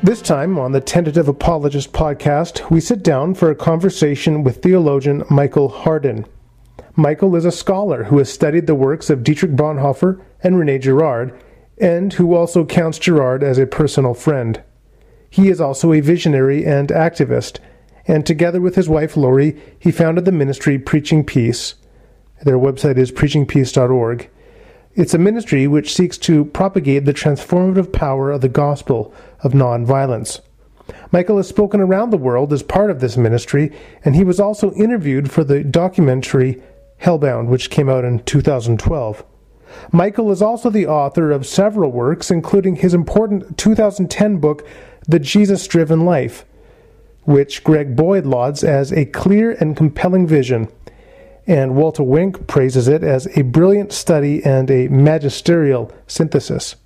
This time on the Tentative Apologist podcast, we sit down for a conversation with theologian Michael Hardin. Michael is a scholar who has studied the works of Dietrich Bonhoeffer and Rene Girard, and who also counts Girard as a personal friend. He is also a visionary and activist, and together with his wife Lorri, he founded the ministry Preaching Peace. Their website is preachingpeace.org. It's a ministry which seeks to propagate the transformative power of the gospel of nonviolence. Michael has spoken around the world as part of this ministry, and he was also interviewed for the documentary Hellbound, which came out in 2012. Michael is also the author of several works, including his important 2010 book, The Jesus Driven Life, which Greg Boyd lauds as a clear and compelling vision and Walter Wink praises it as a brilliant study and a magisterial synthesis.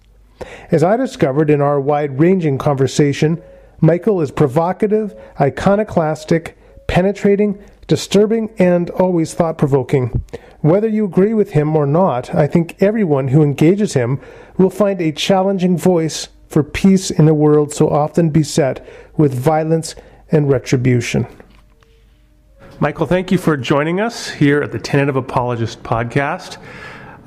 As I discovered in our wide ranging conversation, Michael is provocative, iconoclastic, penetrating, disturbing, and always thought provoking. Whether you agree with him or not, I think everyone who engages him will find a challenging voice for peace in a world so often beset with violence and retribution. Michael, thank you for joining us here at the Tentative Apologist podcast.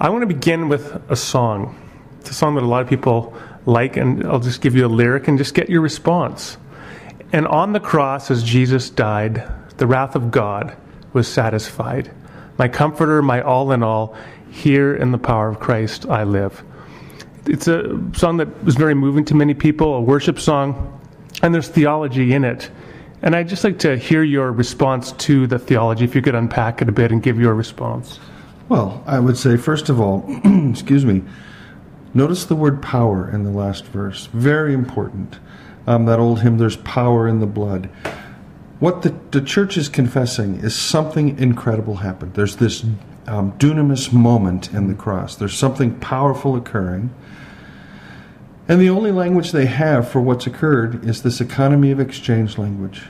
I want to begin with a song. It's a song that a lot of people like, and I'll just give you a lyric and just get your response. And on the cross, as Jesus died, the wrath of God was satisfied. My comforter, my all in all, here in the power of Christ I live. It's a song that was very moving to many people, a worship song, and there's theology in it. And I'd just like to hear your response to the theology, if you could unpack it a bit and give your response. Well, I would say, first of all, excuse me, notice the word power in the last verse. Very important. Um, that old hymn, there's power in the blood. What the, the church is confessing is something incredible happened. There's this um, dunamis moment in the cross, there's something powerful occurring. And the only language they have for what's occurred is this economy of exchange language.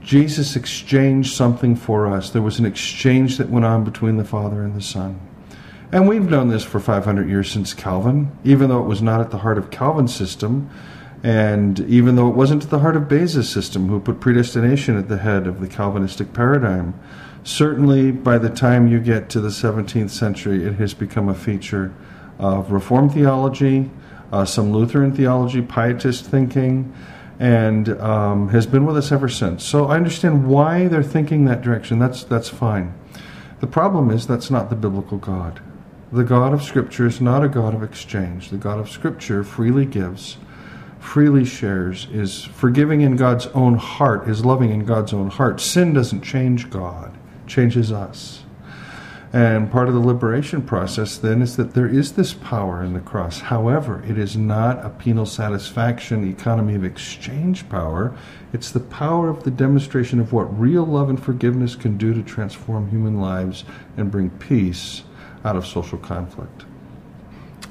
Jesus exchanged something for us. There was an exchange that went on between the Father and the Son. And we've known this for 500 years since Calvin, even though it was not at the heart of Calvin's system, and even though it wasn't at the heart of Beza's system, who put predestination at the head of the Calvinistic paradigm. Certainly, by the time you get to the 17th century, it has become a feature of Reformed theology, uh, some Lutheran theology, pietist thinking, and um, has been with us ever since. So I understand why they're thinking that direction. That's that's fine. The problem is that's not the biblical God. The God of Scripture is not a God of exchange. The God of Scripture freely gives, freely shares, is forgiving in God's own heart, is loving in God's own heart. Sin doesn't change God, changes us. And part of the liberation process then is that there is this power in the cross. However, it is not a penal satisfaction economy of exchange power. It's the power of the demonstration of what real love and forgiveness can do to transform human lives and bring peace out of social conflict.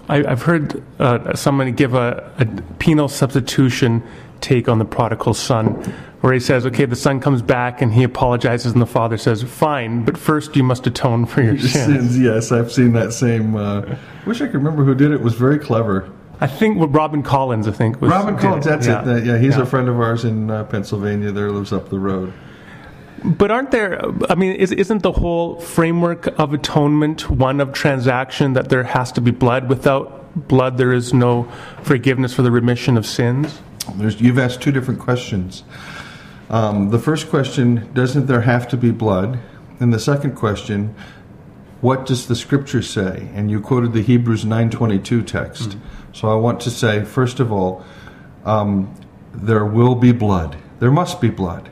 I, have heard uh, someone give a, a penal substitution take on the prodigal son where he says, okay, the son comes back and he apologizes, and the father says, fine, but first you must atone for your, sins. sins. Yes, I've seen that same. Uh, wish I could remember who did it. it was very clever. I think what Robin Collins, I think was Robin Collins. That's yeah. it. yeah, he's yeah. a friend of ours in uh, Pennsylvania. There lives up the road. But aren't there? I mean, is, isn't the whole framework of atonement one of transaction that there has to be blood? Without blood, there is no forgiveness for the remission of sins. There's, you've asked two different questions. Um, the first question, doesn't there have to be blood? And the second question, what does the scripture say? And you quoted the Hebrews 9:22 text. Mm-hmm. So I want to say, first of all, um, there will be blood. There must be blood.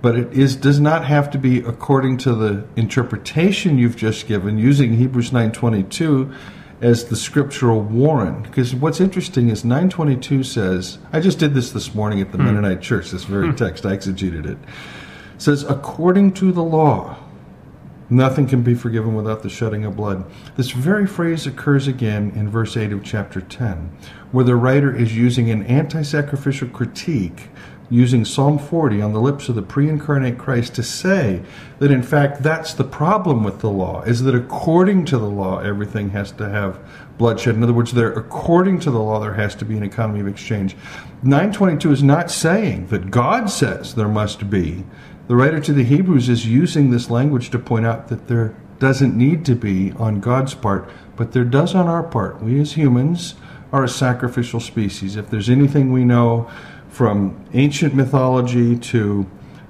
But it is does not have to be according to the interpretation you've just given using Hebrews 9:22 as the scriptural warrant. Because what's interesting is 922 says, I just did this this morning at the hmm. Mennonite Church, this very hmm. text, I exegeted it. it. says, according to the law, nothing can be forgiven without the shedding of blood. This very phrase occurs again in verse 8 of chapter 10, where the writer is using an anti sacrificial critique using Psalm 40 on the lips of the pre incarnate Christ to say that, in fact, that's the problem with the law, is that according to the law, everything has to have bloodshed. In other words, there, according to the law, there has to be an economy of exchange. 922 is not saying that God says there must be. The writer to the Hebrews is using this language to point out that there doesn't need to be on God's part, but there does on our part. We as humans are a sacrificial species. If there's anything we know from ancient mythology to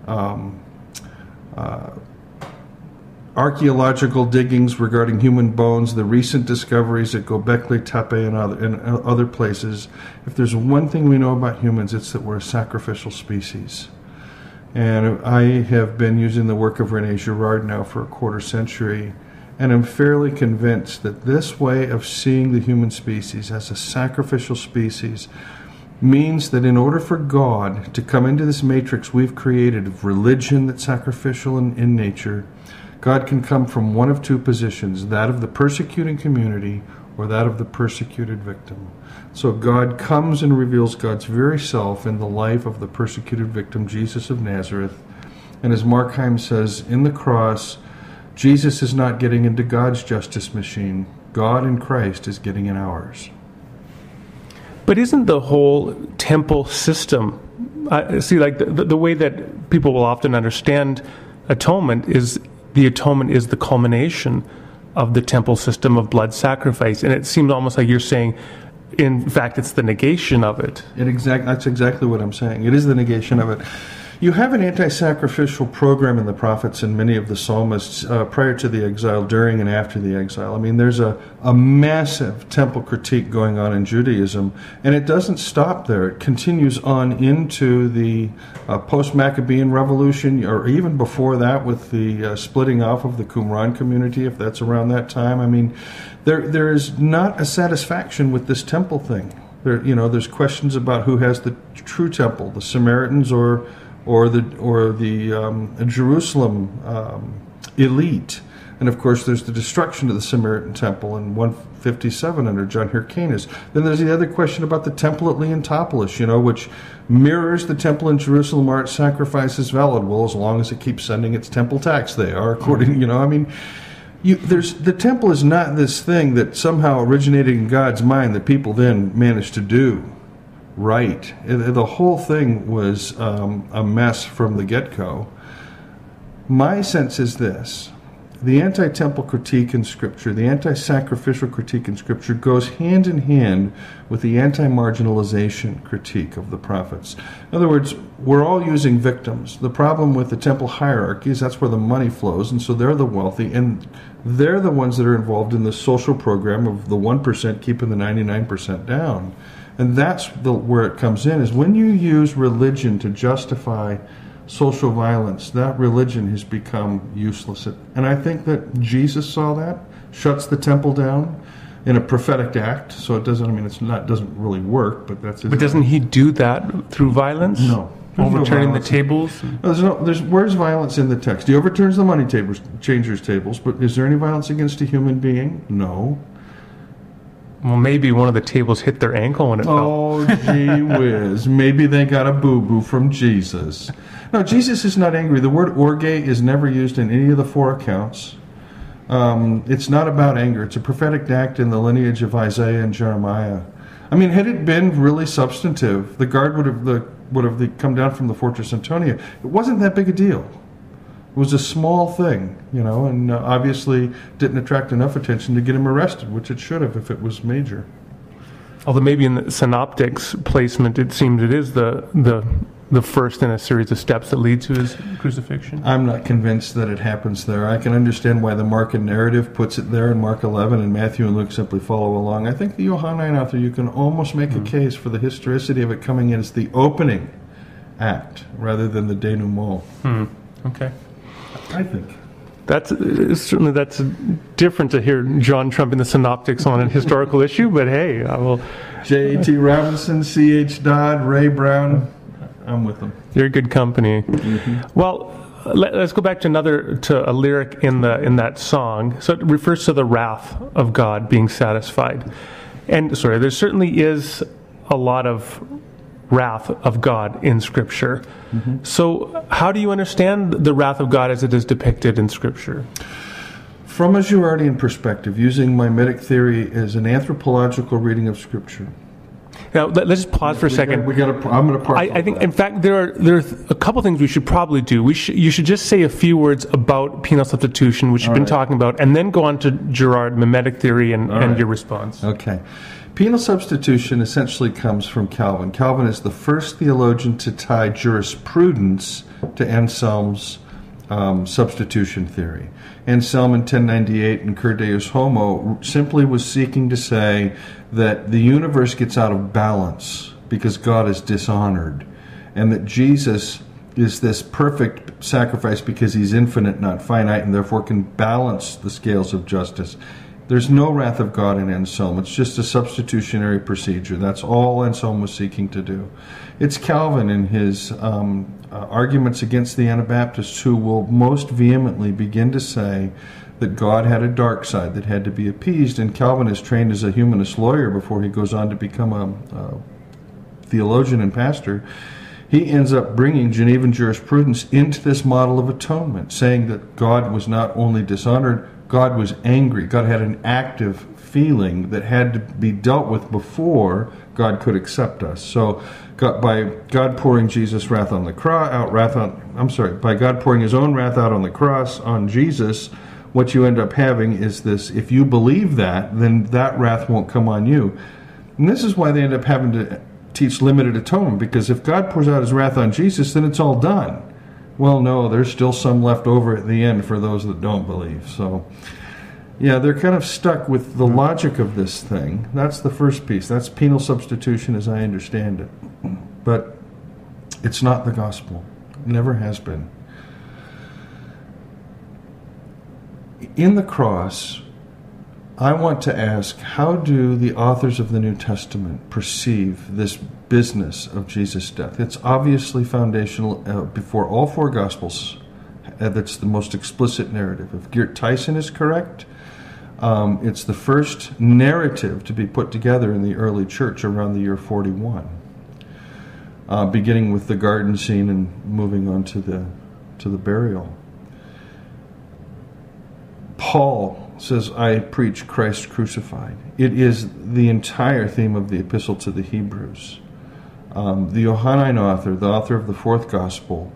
um, uh, archaeological diggings regarding human bones, the recent discoveries at Göbekli Tepe and other, and other places, if there's one thing we know about humans, it's that we're a sacrificial species. And I have been using the work of Rene Girard now for a quarter century, and I'm fairly convinced that this way of seeing the human species as a sacrificial species means that in order for God to come into this matrix we've created of religion that's sacrificial in, in nature, God can come from one of two positions that of the persecuting community or that of the persecuted victim. So God comes and reveals God's very self in the life of the persecuted victim, Jesus of Nazareth. And as Mark Heim says, in the cross, Jesus is not getting into God's justice machine. God in Christ is getting in ours. But isn't the whole temple system, I see, like the, the, the way that people will often understand atonement is the atonement is the culmination of the temple system of blood sacrifice. And it seems almost like you're saying, in fact, it's the negation of it. it exact, that's exactly what I'm saying. It is the negation of it. You have an anti sacrificial program in the prophets and many of the psalmists uh, prior to the exile, during, and after the exile. I mean, there's a, a massive temple critique going on in Judaism, and it doesn't stop there. It continues on into the uh, post Maccabean revolution, or even before that with the uh, splitting off of the Qumran community, if that's around that time. I mean, there there is not a satisfaction with this temple thing. There, you know, there's questions about who has the true temple, the Samaritans or or the or the um, Jerusalem um, elite. And of course, there's the destruction of the Samaritan temple in 157 under John Hyrcanus. Then there's the other question about the temple at Leontopolis, you know, which mirrors the temple in Jerusalem where its sacrifice is valid. Well, as long as it keeps sending its temple tax, they are according, you know, I mean. You, there's the temple is not this thing that somehow originated in God's mind that people then managed to do right. The whole thing was um, a mess from the get go. My sense is this the anti temple critique in Scripture, the anti sacrificial critique in Scripture goes hand in hand with the anti marginalization critique of the prophets. In other words, we're all using victims. The problem with the temple hierarchy is that's where the money flows, and so they're the wealthy, and they're the ones that are involved in the social program of the 1% keeping the 99% down. And that's the, where it comes in is when you use religion to justify social violence, that religion has become useless. And I think that Jesus saw that, shuts the temple down in a prophetic act. So it doesn't. I mean, it's not doesn't really work, but that's. It. But doesn't he do that through violence? No. Overturning no the tables. No, there's no. There's where's violence in the text? He overturns the money tables, changers tables. But is there any violence against a human being? No. Well, maybe one of the tables hit their ankle when it oh, fell. Oh, gee whiz. Maybe they got a boo boo from Jesus. No, Jesus is not angry. The word orge is never used in any of the four accounts. Um, it's not about anger. It's a prophetic act in the lineage of Isaiah and Jeremiah. I mean, had it been really substantive, the guard would have the, would have come down from the fortress Antonia. It wasn't that big a deal. It was a small thing, you know, and uh, obviously didn't attract enough attention to get him arrested, which it should have if it was major. Although maybe in the synoptics placement, it seems it is the the the first in a series of steps that lead to his crucifixion. I'm not convinced that it happens there. I can understand why the Markan narrative puts it there in Mark 11, and Matthew and Luke simply follow along. I think the Johannine author, you can almost make mm-hmm. a case for the historicity of it coming in as the opening act rather than the denouement. Hmm. Okay. I think. That's certainly that's different to hear John Trump in the Synoptics on a historical issue, but hey, I will. J.T. Robinson, C.H. Dodd, Ray Brown, I'm with them. You're good company. Mm-hmm. Well, let, us go back to another to a lyric in the in that song. So it refers to the wrath of God being satisfied, and sorry, there certainly is a lot of wrath of God in Scripture. Mm-hmm. So, how do you understand the wrath of God as it is depicted in Scripture? From a Girardian perspective, using mimetic theory as an anthropological reading of Scripture. Now, let, us just pause for a second. We got. I'm going to. I, I think, in fact, there are there are a couple things we should probably do. We should you should just say a few words about penal substitution, which you've been talking about, and then go on to Girard mimetic theory and, and right. your response. Okay. Penal substitution essentially comes from Calvin. Calvin is the first theologian to tie jurisprudence to Anselm's um, substitution theory. Anselm in 1098 in Cur Deus Homo simply was seeking to say that the universe gets out of balance because God is dishonored, and that Jesus is this perfect sacrifice because he's infinite, not finite, and therefore can balance the scales of justice. There's no wrath of God in Anselm. It's just a substitutionary procedure. That's all Anselm was seeking to do. It's Calvin in his um, uh, arguments against the Anabaptists who will most vehemently begin to say that God had a dark side that had to be appeased. And Calvin is trained as a humanist lawyer before he goes on to become a, a theologian and pastor he ends up bringing Genevan jurisprudence into this model of atonement, saying that God was not only dishonored, God was angry. God had an active feeling that had to be dealt with before God could accept us. So, God, by God pouring Jesus' wrath on the cross, out wrath on, I'm sorry, by God pouring His own wrath out on the cross on Jesus, what you end up having is this: if you believe that, then that wrath won't come on you. And this is why they end up having to teach limited atonement, because if God pours out His wrath on Jesus, then it's all done. Well, no, there's still some left over at the end for those that don't believe. So, yeah, they're kind of stuck with the hmm. logic of this thing. That's the first piece. That's penal substitution as I understand it. But it's not the gospel, it never has been. In the cross, I want to ask how do the authors of the New Testament perceive this business of Jesus' death? It's obviously foundational uh, before all four Gospels. Uh, that's the most explicit narrative. If Gerd Theissen is correct, um, it's the first narrative to be put together in the early church around the year 41, uh, beginning with the garden scene and moving on to the to the burial. Paul says, I preach Christ crucified. It is the entire theme of the epistle to the Hebrews. Um, the Johannine author, the author of the fourth gospel,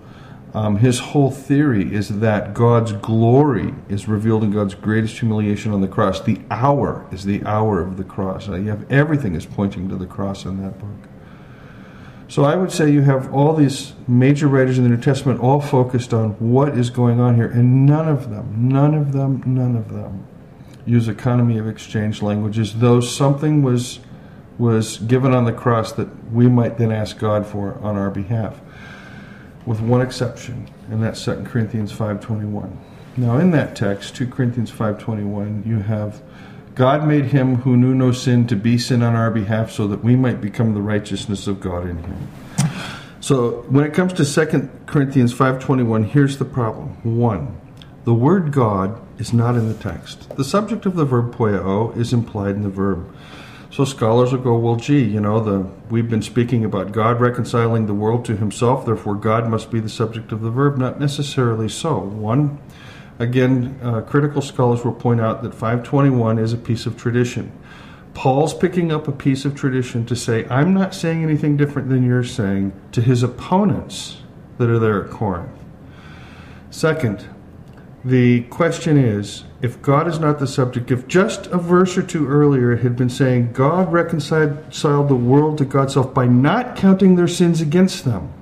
um, his whole theory is that God's glory is revealed in God's greatest humiliation on the cross. The hour is the hour of the cross. Uh, you have everything is pointing to the cross in that book. So I would say you have all these major writers in the New Testament all focused on what is going on here, and none of them, none of them, none of them use economy of exchange languages, though something was was given on the cross that we might then ask God for on our behalf. With one exception, and that's 2 Corinthians 5:21. Now in that text, 2 Corinthians 5:21, you have God made him who knew no sin to be sin on our behalf so that we might become the righteousness of God in him. So when it comes to 2 Corinthians 5:21, here's the problem. 1. The word God is not in the text. The subject of the verb poieo is implied in the verb. So scholars will go, well, gee, you know, the we've been speaking about God reconciling the world to himself, therefore God must be the subject of the verb. Not necessarily so. One, Again, uh, critical scholars will point out that 521 is a piece of tradition. Paul's picking up a piece of tradition to say, I'm not saying anything different than you're saying to his opponents that are there at Corinth. Second, the question is if God is not the subject, if just a verse or two earlier it had been saying God reconciled the world to God's self by not counting their sins against them,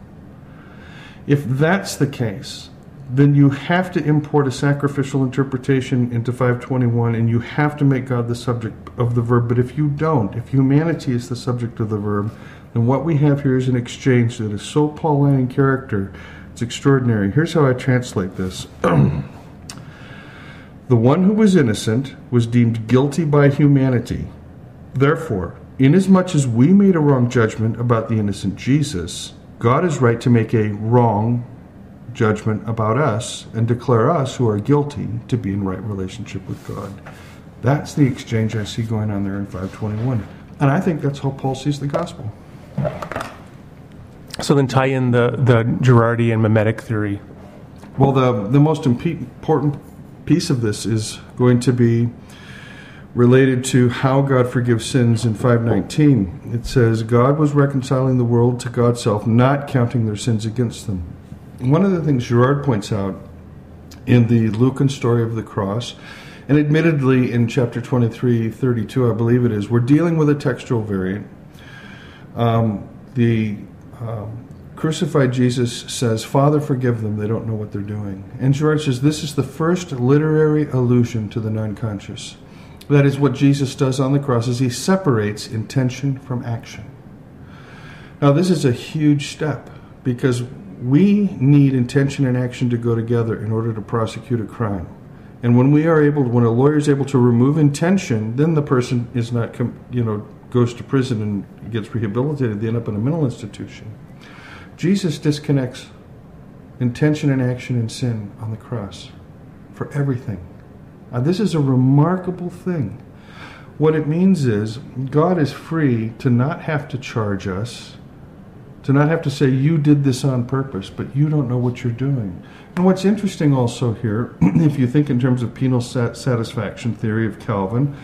if that's the case, then you have to import a sacrificial interpretation into 521 and you have to make God the subject of the verb. But if you don't, if humanity is the subject of the verb, then what we have here is an exchange that is so Pauline in character, it's extraordinary. Here's how I translate this. the one who was innocent was deemed guilty by humanity. Therefore, inasmuch as we made a wrong judgment about the innocent Jesus, God is right to make a wrong judgment about us and declare us who are guilty to be in right relationship with God. That's the exchange I see going on there in 521. And I think that's how Paul sees the gospel. So then tie in the, the Girardian mimetic theory. Well, the, the most important piece of this is going to be related to how God forgives sins in 519. It says, God was reconciling the world to God's self, not counting their sins against them. One of the things Girard points out in the Lucan story of the cross, and admittedly in chapter 23, 32, I believe it is, we're dealing with a textual variant. Um, the um, crucified Jesus says, Father, forgive them, they don't know what they're doing. And Girard says this is the first literary allusion to the non conscious. That is what Jesus does on the cross is he separates intention from action. Now this is a huge step because we need intention and action to go together in order to prosecute a crime. And when we are able, when a lawyer is able to remove intention, then the person is not, you know, goes to prison and gets rehabilitated. They end up in a mental institution. Jesus disconnects intention and action and sin on the cross for everything. Now, this is a remarkable thing. What it means is God is free to not have to charge us, to not have to say, You did this on purpose, but you don't know what you're doing. And what's interesting also here, if you think in terms of penal satisfaction theory of Calvin,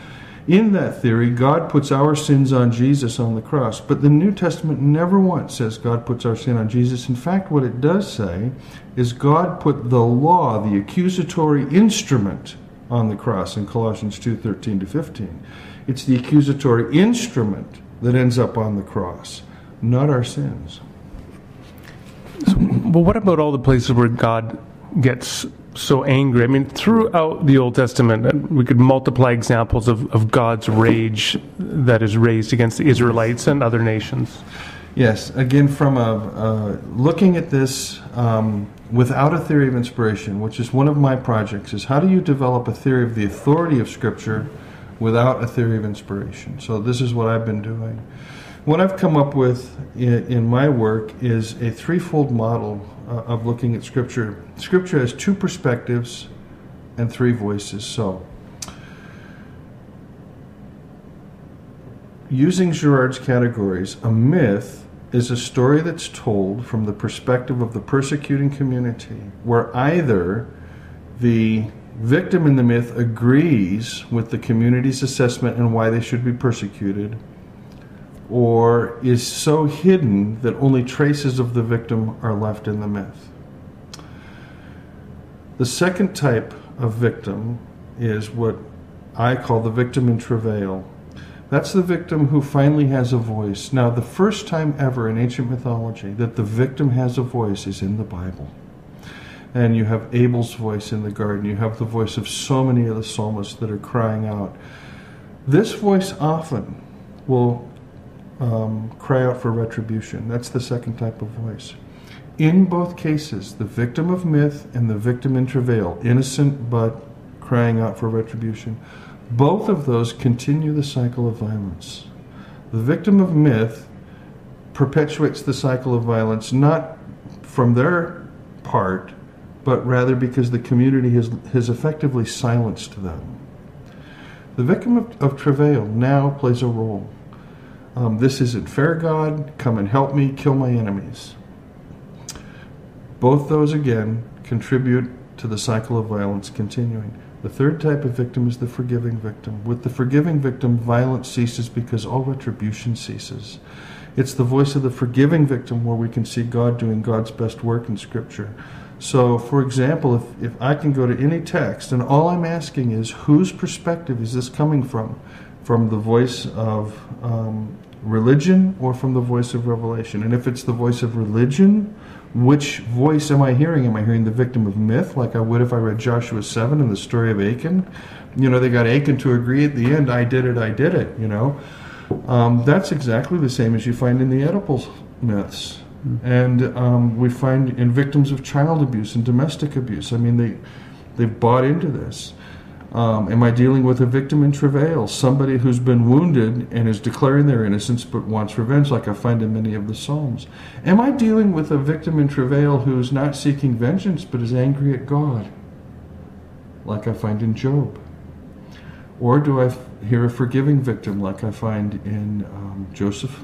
in that theory, God puts our sins on Jesus on the cross. But the New Testament never once says God puts our sin on Jesus. In fact, what it does say is God put the law, the accusatory instrument, on the cross in Colossians 2 13 to 15. It's the accusatory instrument that ends up on the cross, not our sins. So, well, what about all the places where God gets so angry? I mean, throughout the Old Testament, we could multiply examples of, of God's rage that is raised against the Israelites and other nations. Yes, again, from a, uh, looking at this um, without a theory of inspiration, which is one of my projects, is how do you develop a theory of the authority of Scripture without a theory of inspiration? So this is what I've been doing. What I've come up with in, in my work is a threefold model uh, of looking at Scripture. Scripture has two perspectives and three voices. So, using Girard's categories, a myth is a story that's told from the perspective of the persecuting community, where either the victim in the myth agrees with the community's assessment and why they should be persecuted, or is so hidden that only traces of the victim are left in the myth. The second type of victim is what I call the victim in travail. That's the victim who finally has a voice. Now, the first time ever in ancient mythology that the victim has a voice is in the Bible. And you have Abel's voice in the garden. You have the voice of so many of the psalmists that are crying out. This voice often will um, cry out for retribution. That's the second type of voice. In both cases, the victim of myth and the victim in travail, innocent but crying out for retribution, both of those continue the cycle of violence. The victim of myth perpetuates the cycle of violence not from their part, but rather because the community has, has effectively silenced them. The victim of, of travail now plays a role. Um, this isn't fair, God. Come and help me kill my enemies. Both those, again, contribute to the cycle of violence continuing. The third type of victim is the forgiving victim. With the forgiving victim, violence ceases because all retribution ceases. It's the voice of the forgiving victim where we can see God doing God's best work in Scripture. So, for example, if, if I can go to any text and all I'm asking is whose perspective is this coming from? From the voice of um, religion or from the voice of revelation? And if it's the voice of religion, which voice am I hearing? Am I hearing the victim of myth, like I would if I read Joshua 7 and the story of Achan? You know, they got Achan to agree at the end, I did it, I did it, you know. Um, that's exactly the same as you find in the Oedipal myths. Mm-hmm. And um, we find in victims of child abuse and domestic abuse. I mean, they, they've bought into this. Um, am I dealing with a victim in travail, somebody who's been wounded and is declaring their innocence but wants revenge, like I find in many of the Psalms? Am I dealing with a victim in travail who's not seeking vengeance but is angry at God, like I find in Job? Or do I hear a forgiving victim, like I find in um, Joseph,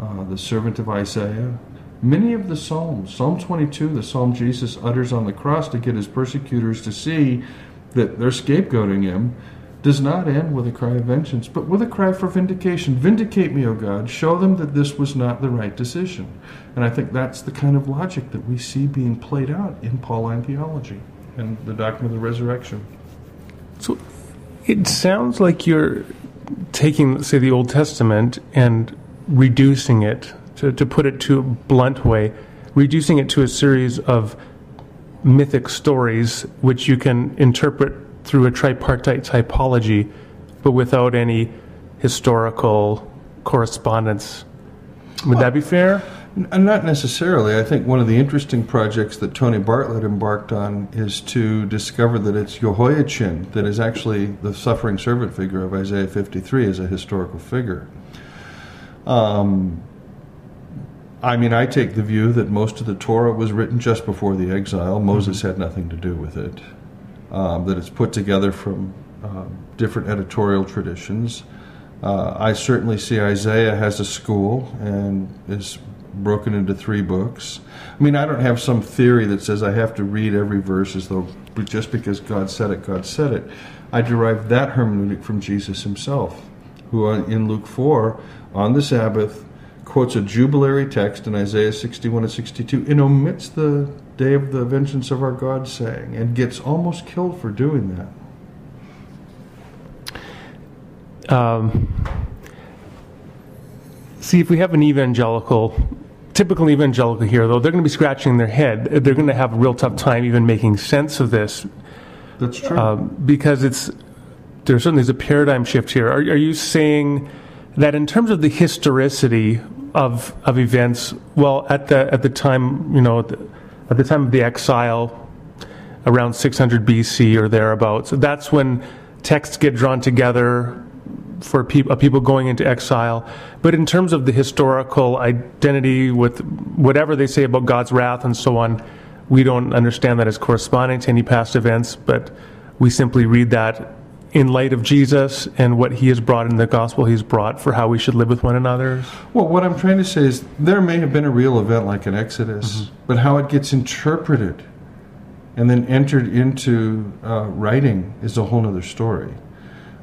uh, the servant of Isaiah, Many of the Psalms, Psalm 22, the Psalm Jesus utters on the cross to get his persecutors to see that they're scapegoating him, does not end with a cry of vengeance, but with a cry for vindication. Vindicate me, O God. Show them that this was not the right decision. And I think that's the kind of logic that we see being played out in Pauline theology and the doctrine of the resurrection. So it sounds like you're taking, say, the Old Testament and reducing it, to, to put it to a blunt way, reducing it to a series of mythic stories which you can interpret through a tripartite typology, but without any historical correspondence. Would well, that be fair? N- not necessarily. I think one of the interesting projects that Tony Bartlett embarked on is to discover that it's Jehoiachin that is actually the suffering servant figure of Isaiah 53 as a historical figure. Um, I mean, I take the view that most of the Torah was written just before the exile. Moses mm-hmm. had nothing to do with it. Um, that it's put together from um, different editorial traditions. Uh, I certainly see Isaiah has a school and is broken into three books. I mean, I don't have some theory that says I have to read every verse as though just because God said it, God said it. I derive that hermeneutic from Jesus himself, who uh, in Luke 4, on the Sabbath, quotes a jubilary text in Isaiah 61 and 62 and omits the day of the vengeance of our God saying and gets almost killed for doing that. Um, see, if we have an evangelical, typical evangelical here, though, they're going to be scratching their head. They're going to have a real tough time even making sense of this. That's true. Uh, because it's there's certainly a paradigm shift here. Are, are you saying that in terms of the historicity of of events. Well, at the at the time, you know, at the, at the time of the exile, around 600 BC or thereabouts, that's when texts get drawn together for people, people going into exile. But in terms of the historical identity, with whatever they say about God's wrath and so on, we don't understand that as corresponding to any past events. But we simply read that in light of Jesus and what he has brought in the gospel he's brought for how we should live with one another? Well, what I'm trying to say is there may have been a real event like an Exodus, mm-hmm. but how it gets interpreted and then entered into uh, writing is a whole other story.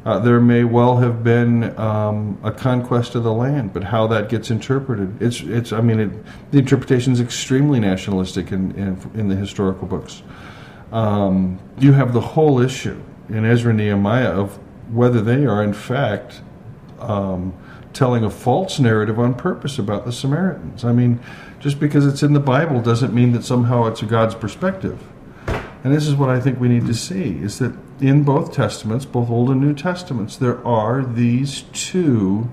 Uh, there may well have been um, a conquest of the land, but how that gets interpreted, it's, it's I mean, it, the interpretation is extremely nationalistic in, in, in the historical books. Um, you have the whole issue in Ezra Nehemiah of whether they are in fact um, telling a false narrative on purpose about the Samaritans. I mean, just because it's in the Bible doesn't mean that somehow it's a God's perspective. And this is what I think we need to see is that in both testaments, both Old and New Testaments, there are these two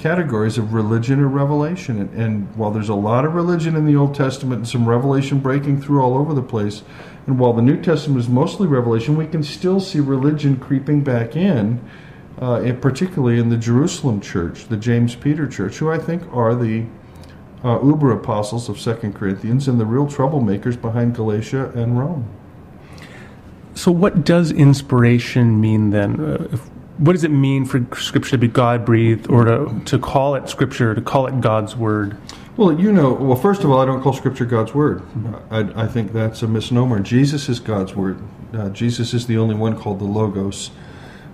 categories of religion or revelation. And, and, while there's a lot of religion in the Old Testament and some revelation breaking through all over the place, and while the New Testament is mostly revelation, we can still see religion creeping back in, uh, and particularly in the Jerusalem church, the James Peter church, who I think are the uh, uber apostles of Second Corinthians and the real troublemakers behind Galatia and Rome. So, what does inspiration mean then? Uh, if, what does it mean for Scripture to be God breathed, or to, to call it Scripture, to call it God's Word? Well, you know, well, first of all, I don't call Scripture God's Word. I, I think that's a misnomer. Jesus is God's Word. Uh, Jesus is the only one called the Logos.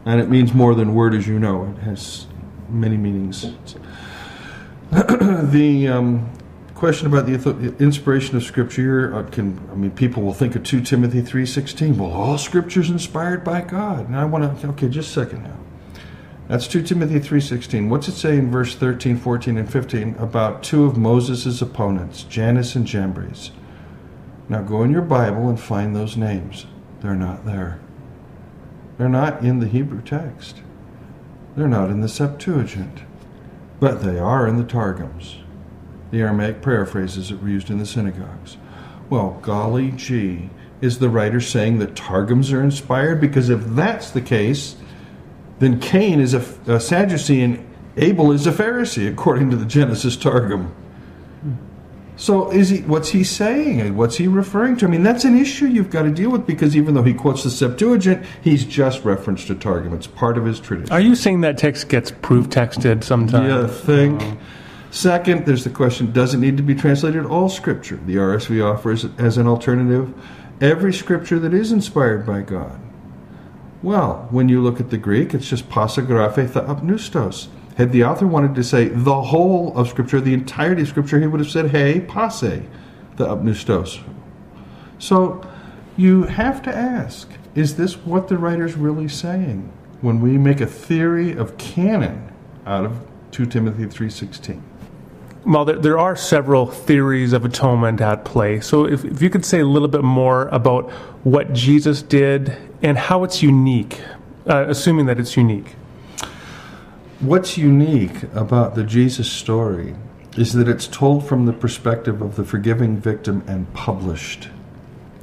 And it means more than word, as you know. It has many meanings. the um, question about the inspiration of Scripture uh, can, I mean, people will think of 2 Timothy 3.16. Well, all Scripture is inspired by God. And I want to, okay, just a second now. That's 2 Timothy 3:16. What's it say in verse 13, 14 and 15 about two of Moses' opponents, Jannes and Jambres? Now go in your Bible and find those names. They're not there. They're not in the Hebrew text. They're not in the Septuagint. But they are in the Targums, the Aramaic paraphrases that were used in the synagogues. Well, golly gee, is the writer saying that Targums are inspired? Because if that's the case, then Cain is a, a Sadducee and Abel is a Pharisee, according to the Genesis Targum. So is he what's he saying? What's he referring to? I mean, that's an issue you've got to deal with because even though he quotes the Septuagint, he's just referenced to Targum. It's part of his tradition. Are you saying that text gets proof texted sometimes? Yeah, I think. Second, there's the question does it need to be translated all scripture? The RSV offers as an alternative every scripture that is inspired by God. Well, when you look at the Greek, it's just pasa graphe theopneustos. Had the author wanted to say the whole of Scripture, the entirety of Scripture, he would have said, hey, passe, the theopneustos. So you have to ask, is this what the writer's really saying when we make a theory of canon out of 2 Timothy 3.16? Well, there, there, are several theories of atonement at play. So, if, if you could say a little bit more about what Jesus did and how it's unique, uh, assuming that it's unique. What's unique about the Jesus story is that it's told from the perspective of the forgiving victim and published.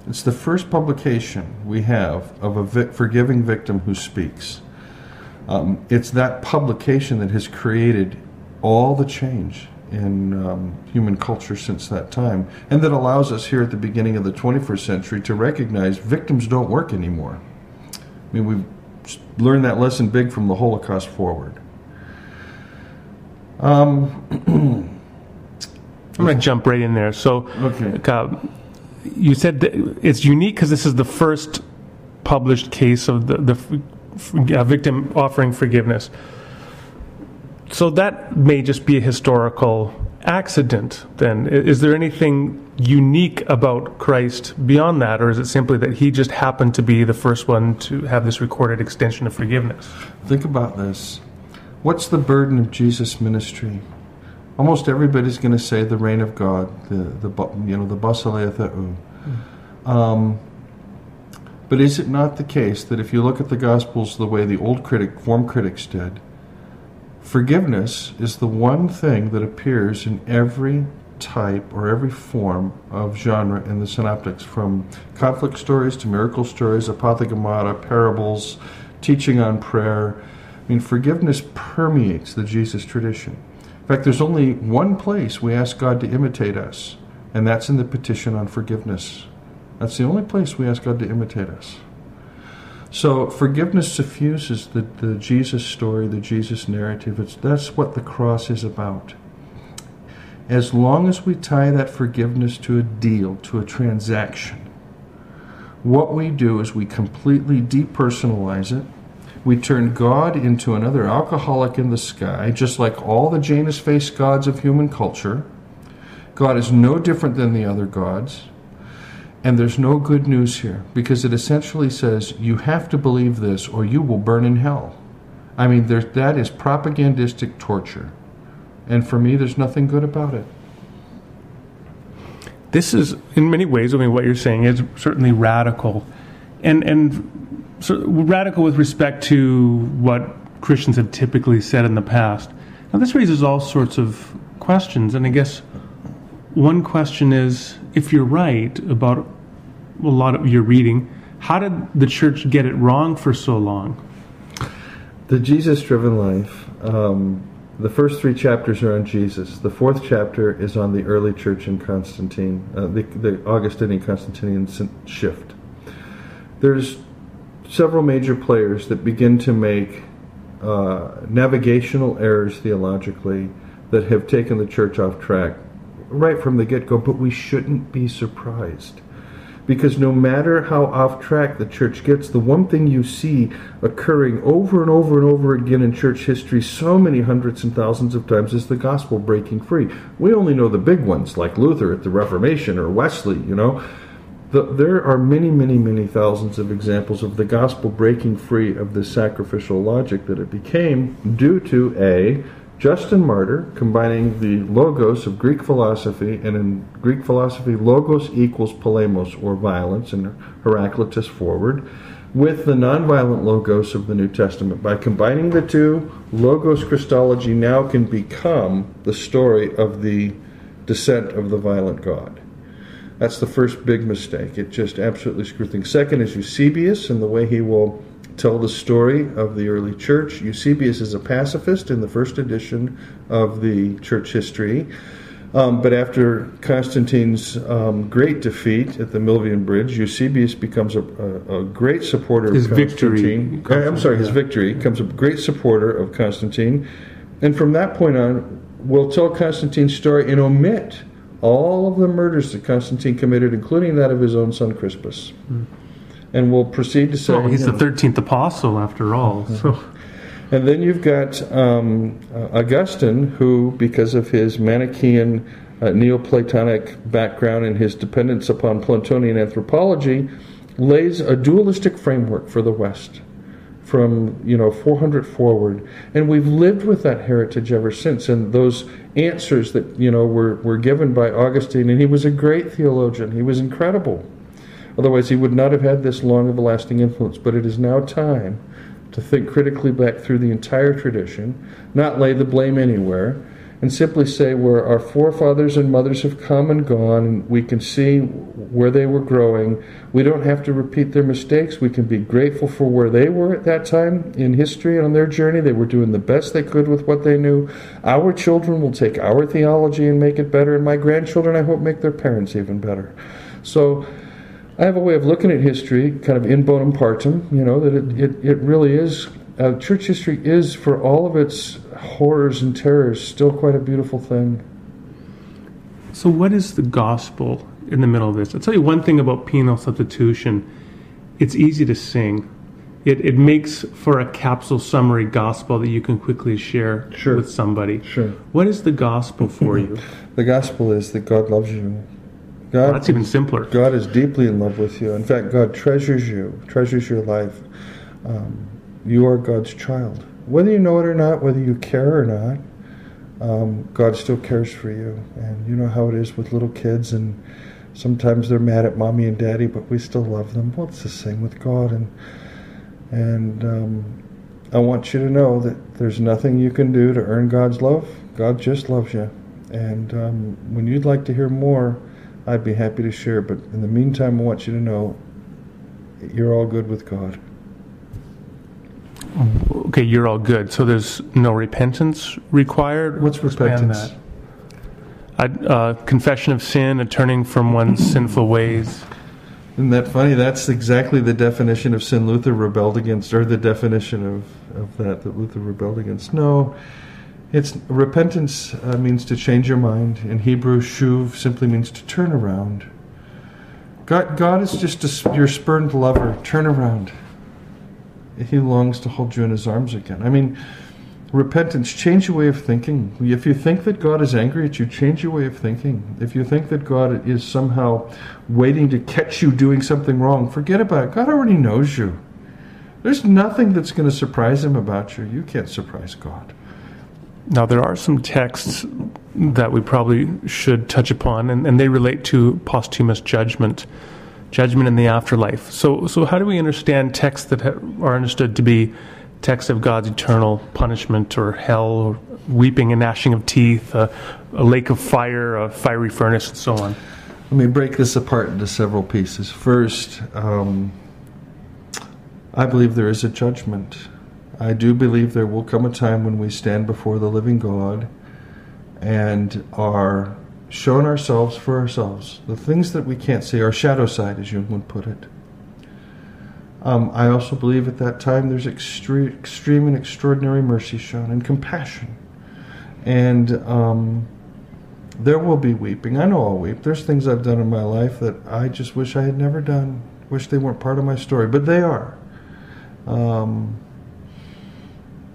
It's the first publication we have of a vi- forgiving victim who speaks. Um, it's that publication that has created all the change in um, human culture since that time, and that allows us here at the beginning of the 21st century to recognize victims don't work anymore. I mean, we've learned that lesson big from the Holocaust forward. Um, I'm going to jump right in there. So, okay. Uh, you said it's unique because this is the first published case of the, the uh, victim offering forgiveness so that may just be a historical accident then. Is there anything unique about christ beyond that or is it simply that he just happened to be the first one to have this recorded extension of forgiveness? Think about this. What's the burden of jesus ministry? Almost everybody's going to say the reign of god the, the you know the basileia um, but is it not the case that if you look at the gospels the way the old critic form critics did Forgiveness is the one thing that appears in every type or every form of genre in the synoptics, from conflict stories to miracle stories, apothegmata, parables, teaching on prayer. I mean, forgiveness permeates the Jesus tradition. In fact, there's only one place we ask God to imitate us, and that's in the petition on forgiveness. That's the only place we ask God to imitate us. So forgiveness suffuses the, the Jesus story, the Jesus narrative. It's, that's what the cross is about. As long as we tie that forgiveness to a deal, to a transaction, what we do is we completely depersonalize it. We turn God into another alcoholic in the sky, just like all the Janus faced gods of human culture. God is no different than the other gods. And there's no good news here because it essentially says you have to believe this or you will burn in hell. I mean, that is propagandistic torture. And for me, there's nothing good about it. This is, in many ways, I mean, what you're saying is certainly radical. And, and so radical with respect to what Christians have typically said in the past. Now, this raises all sorts of questions. And I guess one question is if you're right about a lot of your reading, how did the church get it wrong for so long? The Jesus driven life, um, the first three chapters are on Jesus. The fourth chapter is on the early church in Constantine, uh, the, the Augustinian Constantinian shift. There's several major players that begin to make uh, navigational errors theologically that have taken the church off track right from the get go, but we shouldn't be surprised. Because no matter how off track the church gets, the one thing you see occurring over and over and over again in church history so many hundreds and thousands of times is the gospel breaking free. We only know the big ones like Luther at the Reformation or Wesley, you know. The, there are many, many, many thousands of examples of the gospel breaking free of the sacrificial logic that it became due to A, Justin Martyr, combining the logos of Greek philosophy, and in Greek philosophy, logos equals polemos, or violence, and Heraclitus forward, with the nonviolent logos of the New Testament. By combining the two, logos Christology now can become the story of the descent of the violent God. That's the first big mistake. It just absolutely screwed things. Second is Eusebius and the way he will tell the story of the early church. Eusebius is a pacifist in the first edition of the church history. Um, but after Constantine's um, great defeat at the Milvian Bridge, Eusebius becomes a, a, a great supporter his of Constantine. Victory. I'm sorry, his victory becomes a great supporter of Constantine. And from that point on, will tell Constantine's story and omit all of the murders that Constantine committed, including that of his own son Crispus. Mm. And we'll proceed to say. Well, he's the 13th apostle, after all. Mm-hmm. So. And then you've got um, uh, Augustine, who, because of his Manichaean uh, Neoplatonic background and his dependence upon Platonian anthropology, lays a dualistic framework for the West from you know 400 forward and we've lived with that heritage ever since and those answers that you know were, were given by augustine and he was a great theologian he was incredible otherwise he would not have had this long of a lasting influence but it is now time to think critically back through the entire tradition not lay the blame anywhere and simply say where our forefathers and mothers have come and gone, and we can see where they were growing. We don't have to repeat their mistakes. We can be grateful for where they were at that time in history and on their journey. They were doing the best they could with what they knew. Our children will take our theology and make it better, and my grandchildren, I hope, make their parents even better. So, I have a way of looking at history, kind of in bonum partem, you know, that it, it, it really is uh, church history is, for all of its horrors and terrors, still quite a beautiful thing. So, what is the gospel in the middle of this? I'll tell you one thing about penal substitution it's easy to sing. It, it makes for a capsule summary gospel that you can quickly share sure. with somebody. Sure. What is the gospel for you? the gospel is that God loves you. God, that's even simpler. God is deeply in love with you. In fact, God treasures you, treasures your life. Um, you are God's child. Whether you know it or not, whether you care or not, um, God still cares for you. And you know how it is with little kids, and sometimes they're mad at mommy and daddy, but we still love them. Well, it's the same with God. And, and um, I want you to know that there's nothing you can do to earn God's love. God just loves you. And um, when you'd like to hear more, I'd be happy to share. But in the meantime, I want you to know you're all good with God okay, you're all good. So there's no repentance required. What's repentance? That. Uh, confession of sin, a turning from one's sinful ways. Isn't that funny? That's exactly the definition of sin Luther rebelled against, or the definition of, of that that Luther rebelled against. No, it's repentance uh, means to change your mind. In Hebrew, shuv simply means to turn around. God, God is just a, your spurned lover. Turn around he longs to hold you in his arms again. I mean, repentance, change your way of thinking. If you think that God is angry at you, change your way of thinking. If you think that God is somehow waiting to catch you doing something wrong, forget about it. God already knows you. There's nothing that's going to surprise him about you. You can't surprise God. Now, there are some texts that we probably should touch upon, and, and they relate to posthumous judgment judgment in the afterlife. So, so how do we understand texts that are understood to be texts of God's eternal punishment or hell, or weeping and gnashing of teeth, a lake of fire, a fiery furnace, and so on? Let me break this apart into several pieces. First, um, I believe there is a judgment. I do believe there will come a time when we stand before the living God and are shown ourselves for ourselves, the things that we can't see, our shadow side, as Jung would put it. Um, I also believe at that time there's extreme, extreme and extraordinary mercy shown and compassion. And um, there will be weeping. I know I'll weep. There's things I've done in my life that I just wish I had never done. Wish they weren't part of my story, but they are. Um,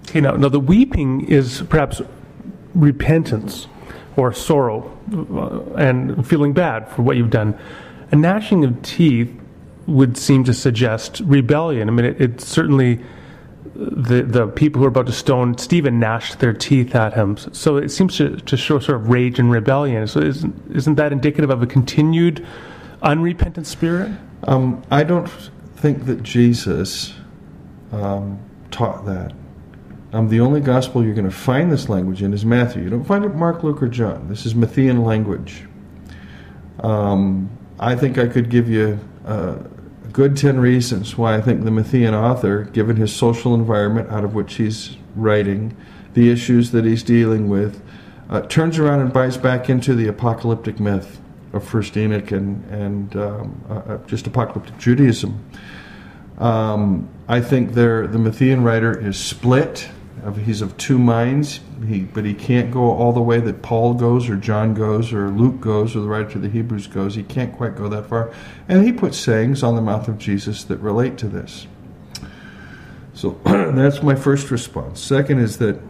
okay, now, now the weeping is perhaps repentance or sorrow uh, and feeling bad for what you've done. A gnashing of teeth would seem to suggest rebellion. I mean, it, it certainly the the people who are about to stone Stephen gnashed their teeth at him. So it seems to, to show sort of rage and rebellion. So isn't isn't that indicative of a continued unrepentant spirit? Um, I don't think that Jesus um, taught that. Um, the only gospel you're going to find this language in is Matthew. You don't find it Mark, Luke, or John. This is Matthean language. Um, I think I could give you a good 10 reasons why I think the Matthean author, given his social environment out of which he's writing, the issues that he's dealing with, uh, turns around and buys back into the apocalyptic myth of First Enoch and, and um, uh, uh just apocalyptic Judaism. Um, I think there, the Matthean writer is split Of he's of two minds. He, but he can't go all the way that Paul goes, or John goes, or Luke goes, or the writer to the Hebrews goes. He can't quite go that far. And he puts sayings on the mouth of Jesus that relate to this. So that's my first response. Second is that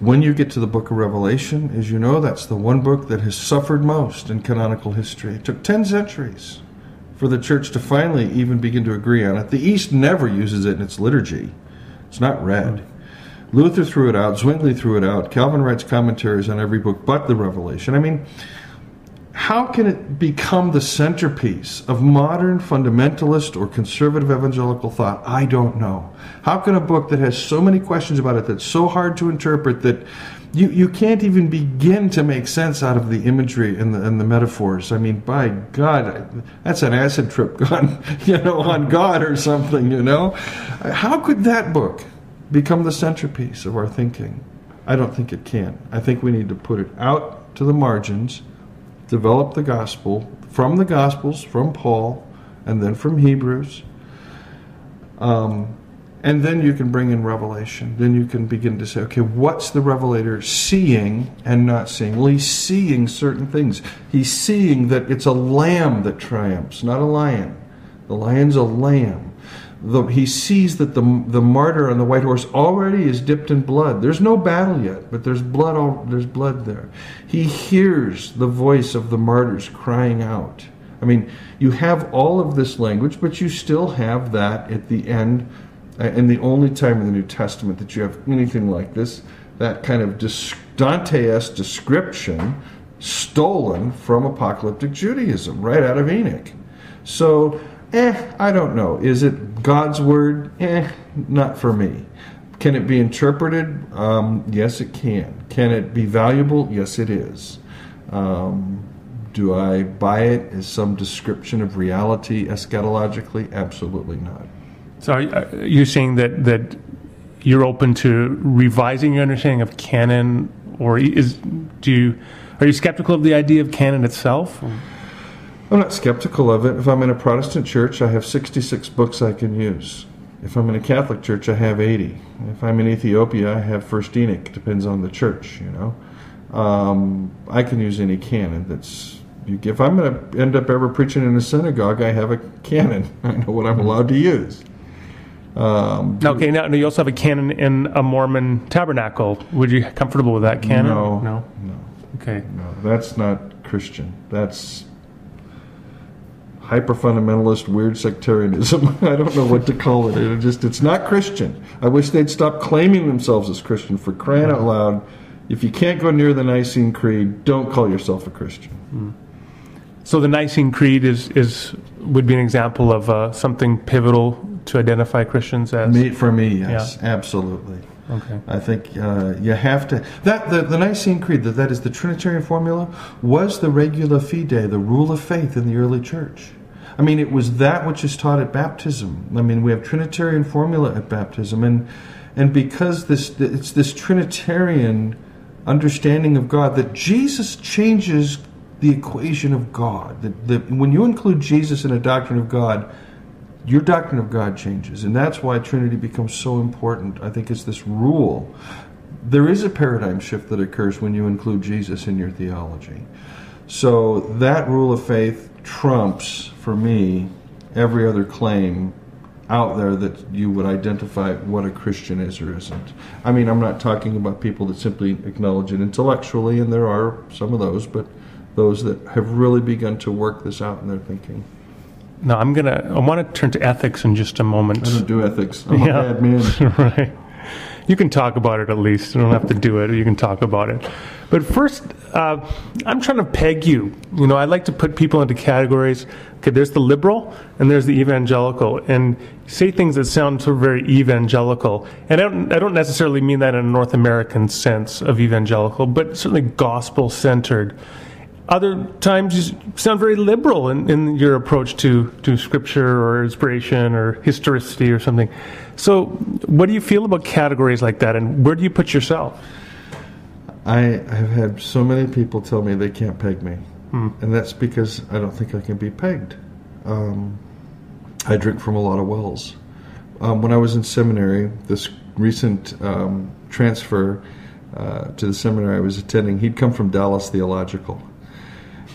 when you get to the book of Revelation, as you know, that's the one book that has suffered most in canonical history. It took 10 centuries for the church to finally even begin to agree on it. The East never uses it in its liturgy, it's not read. Luther threw it out, Zwingli threw it out, Calvin writes commentaries on every book but the Revelation. I mean, how can it become the centerpiece of modern fundamentalist or conservative evangelical thought? I don't know. How can a book that has so many questions about it, that's so hard to interpret, that you, you can't even begin to make sense out of the imagery and the, and the metaphors? I mean, by God, that's an acid trip gone, you know, on God or something, you know? How could that book become the centerpiece of our thinking? I don't think it can. I think we need to put it out to the margins develop the gospel from the Gospels, from Paul, and then from Hebrews. Um, and then you can bring in revelation. Then you can begin to say, okay, what's the revelator seeing and not seeing? Well, he's seeing certain things. He's seeing that it's a lamb that triumphs, not a lion. The lion's a lamb the, he sees that the, the martyr on the white horse already is dipped in blood. There's no battle yet, but there's blood, all, there's blood there. He hears the voice of the martyrs crying out. I mean, you have all of this language, but you still have that at the end, uh, and the only time in the New Testament that you have anything like this, that kind of Dante-esque description stolen from apocalyptic Judaism, right out of Enoch. So Eh, I don't know. Is it God's word? Eh, not for me. Can it be interpreted? Um, yes, it can. Can it be valuable? Yes, it is. Um, do I buy it as some description of reality eschatologically? Absolutely not. So, are you saying that that you're open to revising your understanding of canon, or is do you are you skeptical of the idea of canon itself? Or? I'm not skeptical of it. If I'm in a Protestant church, I have 66 books I can use. If I'm in a Catholic church, I have 80. If I'm in Ethiopia, I have First Enoch. Depends on the church, you know. Um, I can use any canon that's. If I'm going to end up ever preaching in a synagogue, I have a canon. I know what I'm allowed to use. Um, okay, now you also have a canon in a Mormon tabernacle. Would you be comfortable with that canon? No, no, no. Okay, no, that's not Christian. That's hyper fundamentalist, weird sectarianism. I don't know what to call it. It just it's not Christian. I wish they'd stop claiming themselves as Christian for crying out loud. If you can't go near the Nicene Creed, don't call yourself a Christian. Mm. So the Nicene Creed is is would be an example of uh, something pivotal to identify Christians as. Me, for me, yes, yeah. absolutely. Okay. I think uh, you have to that the, the Nicene Creed that that is the Trinitarian formula was the regula fide, the rule of faith in the early church. I mean, it was that which is taught at baptism. I mean, we have Trinitarian formula at baptism, and and because this it's this Trinitarian understanding of God that Jesus changes the equation of God. That, that when you include Jesus in a doctrine of God, your doctrine of God changes, and that's why Trinity becomes so important. I think it's this rule. There is a paradigm shift that occurs when you include Jesus in your theology. So that rule of faith trumps, for me, every other claim out there that you would identify what a Christian is or isn't. I mean, I'm not talking about people that simply acknowledge it intellectually, and there are some of those, but those that have really begun to work this out in their thinking. No, I'm gonna. I want to turn to ethics in just a moment. I don't do ethics. I'm yeah. a bad man. right. You can talk about it at least. You don't have to do it. You can talk about it. But first, uh, I'm trying to peg you. You know, I like to put people into categories. Okay, there's the liberal and there's the evangelical, and say things that sound sort of very evangelical. And I don't, I don't necessarily mean that in a North American sense of evangelical, but certainly gospel centered. Other times you sound very liberal in, in your approach to, to scripture or inspiration or historicity or something. So, what do you feel about categories like that, and where do you put yourself? I have had so many people tell me they can't peg me, hmm. and that's because I don't think I can be pegged. Um, I drink from a lot of wells. Um, when I was in seminary, this recent um, transfer uh, to the seminary I was attending, he'd come from Dallas Theological.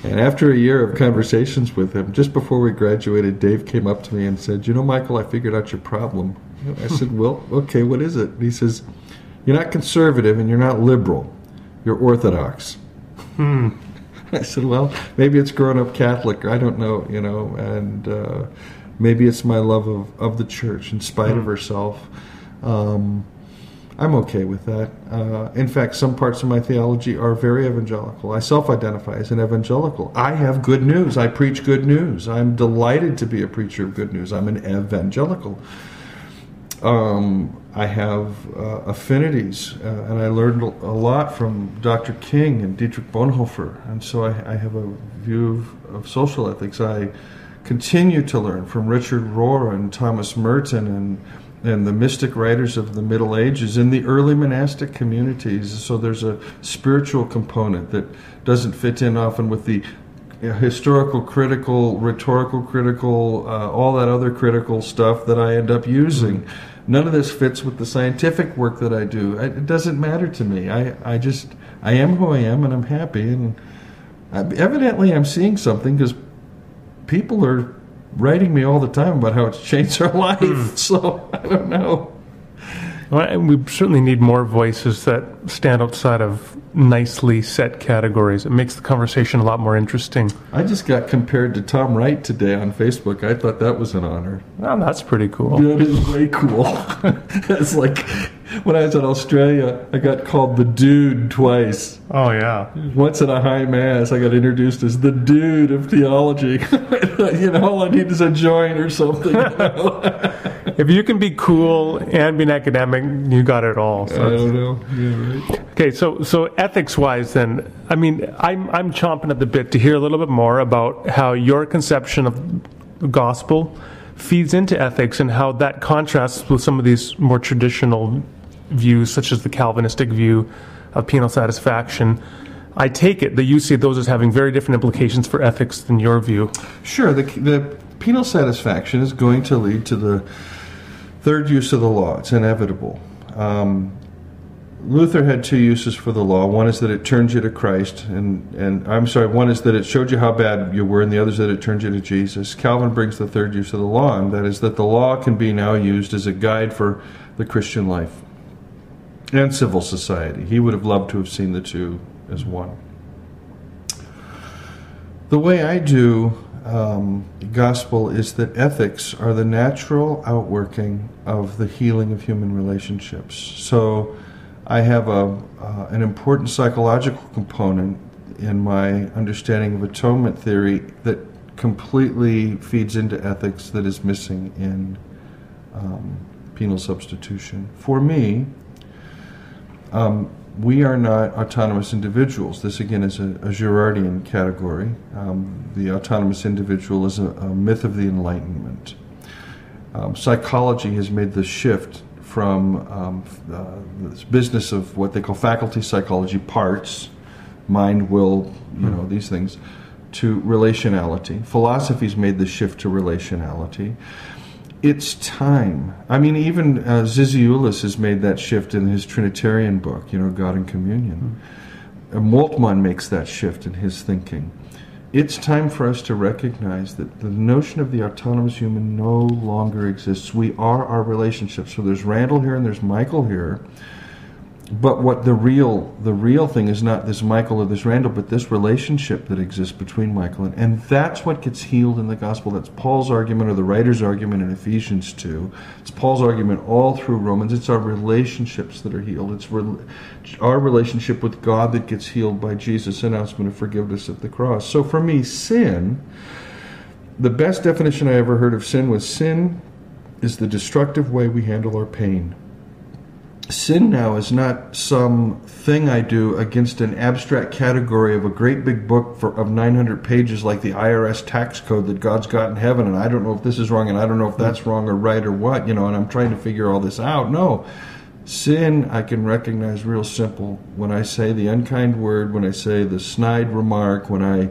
And after a year of conversations with him, just before we graduated, Dave came up to me and said, You know, Michael, I figured out your problem. I said, Well, okay, what is it? And he says, You're not conservative and you're not liberal, you're orthodox. Hmm. I said, well, maybe it's growing up Catholic. I don't know, you know, and uh, maybe it's my love of, of the church in spite mm. of herself. Um, I'm okay with that. Uh, in fact, some parts of my theology are very evangelical. I self identify as an evangelical. I have good news. I preach good news. I'm delighted to be a preacher of good news. I'm an evangelical. Um, I have uh, affinities, uh, and I learned a lot from Dr. King and Dietrich Bonhoeffer, and so I, I have a view of, of, social ethics. I continue to learn from Richard Rohr and Thomas Merton and and the mystic writers of the Middle Ages in the early monastic communities. So there's a spiritual component that doesn't fit in often with the historical critical, rhetorical critical, uh, all that other critical stuff that I end up using. Mm-hmm none of this fits with the scientific work that I do. It doesn't matter to me. I, I just, I am who I am and I'm happy. And I, evidently I'm seeing something because people are writing me all the time about how it's changed their life. Mm. So I don't know. Well, we certainly need more voices that stand outside of nicely set categories. It makes the conversation a lot more interesting. I just got compared to Tom Wright today on Facebook. I thought that was an honor. Oh, that's pretty cool. That is way cool. it's like when I was in Australia, I got called the dude twice. Oh, yeah. Once in a high mass, I got introduced as the dude of theology. you know, all I need is a joint or something. You know? if you can be cool and be an academic, you got it all. So. I don't know. Yeah, right. Okay, so so ethics wise, then, I mean, I'm I'm chomping at the bit to hear a little bit more about how your conception of the gospel feeds into ethics and how that contrasts with some of these more traditional views, such as the Calvinistic view of penal satisfaction. I take it that you see those as having very different implications for ethics than your view. Sure, the, the penal satisfaction is going to lead to the third use of the law. It's inevitable. Um, Luther had two uses for the law. One is that it turns you to Christ, and, and I'm sorry, one is that it showed you how bad you were, and the other is that it turns you to Jesus. Calvin brings the third use of the law, and that is that the law can be now used as a guide for the Christian life and civil society. He would have loved to have seen the two as one. The way I do um, gospel is that ethics are the natural outworking of the healing of human relationships. So I have a, uh, an important psychological component in my understanding of atonement theory that completely feeds into ethics that is missing in um, penal substitution. For me, um, we are not autonomous individuals. This again is a, a Girardian category. Um, the autonomous individual is a, a myth of the Enlightenment. Um, psychology has made the shift from um, uh, this business of what they call faculty psychology parts, mind, will, you know, these things, to relationality. Philosophy's made the shift to relationality. It's time. I mean, even uh, Zizioulas has made that shift in his Trinitarian book, you know, God and Communion. Mm-hmm. Moltmann makes that shift in his thinking it's time for us to recognize that the notion of the autonomous human no longer exists. We are our relationships. So there's Randal here and there's Michael here. But what the real the real thing is not this Michael or this Randal, but this relationship that exists between Michael and and that's what gets healed in the gospel. That's Paul's argument or the writer's argument in Ephesians two. It's Paul's argument all through Romans. It's our relationships that are healed. It's re- our relationship with God that gets healed by Jesus' announcement of forgiveness at the cross. So for me, sin, the best definition I ever heard of sin was sin is the destructive way we handle our pain sin now is not some thing I do against an abstract category of a great big book for, of 900 pages like the IRS tax code that God's got in heaven and I don't know if this is wrong and I don't know if that's wrong or right or what, you know, and I'm trying to figure all this out. No. Sin I can recognize real simple when I say the unkind word, when I say the snide remark, when I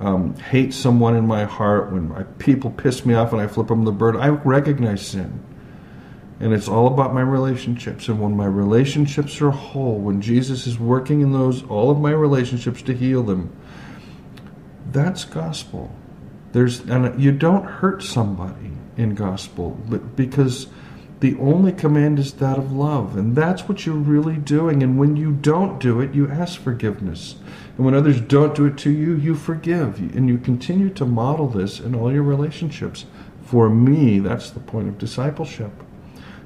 um, hate someone in my heart, when my people piss me off and I flip them the bird. I recognize sin. And it's all about my relationships. And when my relationships are whole, when Jesus is working in those all of my relationships to heal them, that's gospel. There's and you don't hurt somebody in gospel, but because the only command is that of love, and that's what you're really doing. And when you don't do it, you ask forgiveness. And when others don't do it to you, you forgive. And you continue to model this in all your relationships. For me, that's the point of discipleship.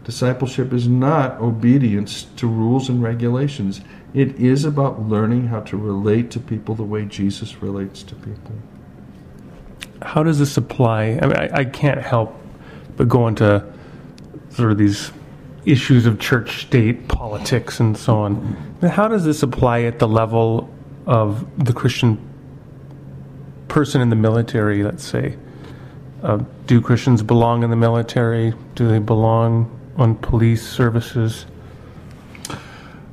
Discipleship is not obedience to rules and regulations. It is about learning how to relate to people the way Jesus relates to people. How does this apply? I mean, I, I can't help but go into sort of these issues of church state politics and so on. How does this apply at the level of the Christian person in the military, let's say? Uh, do Christians belong in the military? Do they belong on police services?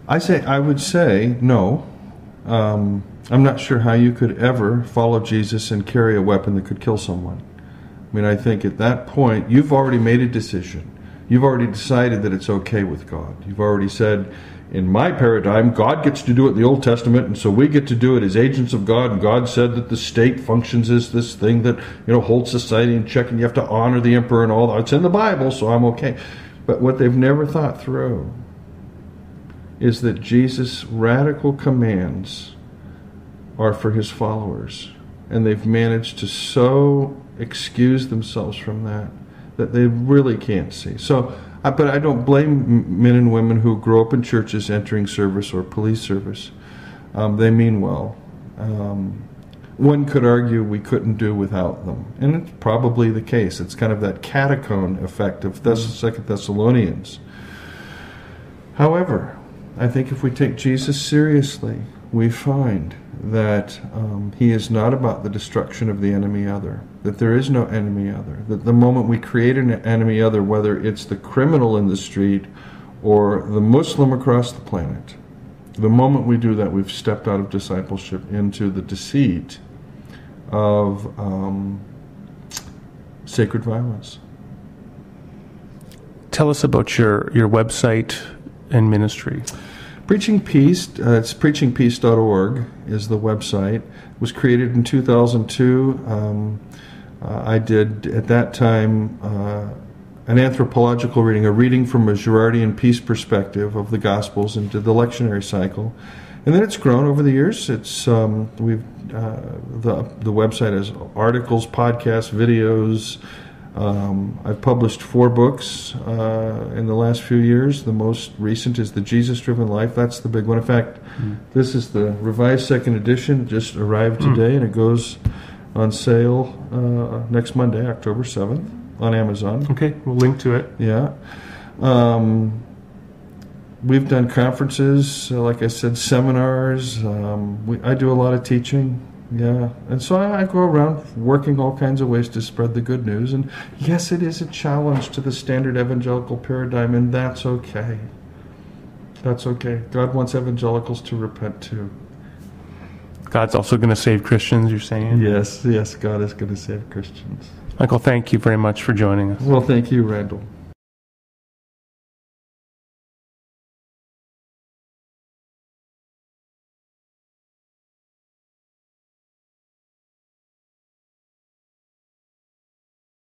I say I would say no. Um, I'm not sure how you could ever follow Jesus and carry a weapon that could kill someone. I mean, I think at that point you've already made a decision. You've already decided that it's okay with God. You've already said, in my paradigm, God gets to do it in the Old Testament, and so we get to do it as agents of God. And God said that the state functions as this thing that you know holds society in check, and you have to honor the emperor and all that. It's in the Bible, so I'm okay. But what they've never thought through is that Jesus' radical commands are for his followers. And they've managed to so excuse themselves from that that they really can't see. So, but I don't blame men and women who grow up in churches entering service or police service. Um, they mean well. Um, one could argue we couldn't do without them, and it's probably the case. It's kind of that catacomb effect of Thess- Second Thessalonians. However, I think if we take Jesus seriously, we find that um, he is not about the destruction of the enemy other, that there is no enemy other, that the moment we create an enemy other, whether it's the criminal in the street or the Muslim across the planet, the moment we do that, we've stepped out of discipleship into the deceit of um, sacred violence. Tell us about your, your website and ministry. Preaching Peace, uh, it's preachingpeace.org is the website. It was created in 2002. Um, uh, I did at that time uh, an anthropological reading, a reading from a Girardian peace perspective of the Gospels and did the lectionary cycle. And then it's grown over the years. It's um, we've uh, the the website has articles, podcasts, videos. Um, I've published four books uh, in the last few years. The most recent is The Jesus Driven Life. That's the big one. In fact, mm. this is the revised second edition, just arrived hmm. today, and it goes on sale uh, next Monday, October 7th, on Amazon. Okay, we'll link to it. Yeah. Um, we've done conferences, uh, like I said, seminars. Um, we, I do a lot of teaching. Yeah, and so I, I, go around working all kinds of ways to spread the good news. And yes, it is a challenge to the standard evangelical paradigm, and that's okay. That's okay. God wants evangelicals to repent too. God's also going to save Christians, you're saying? Yes, yes, God is going to save Christians. Michael, thank you very much for joining us. Well, thank you, Randal.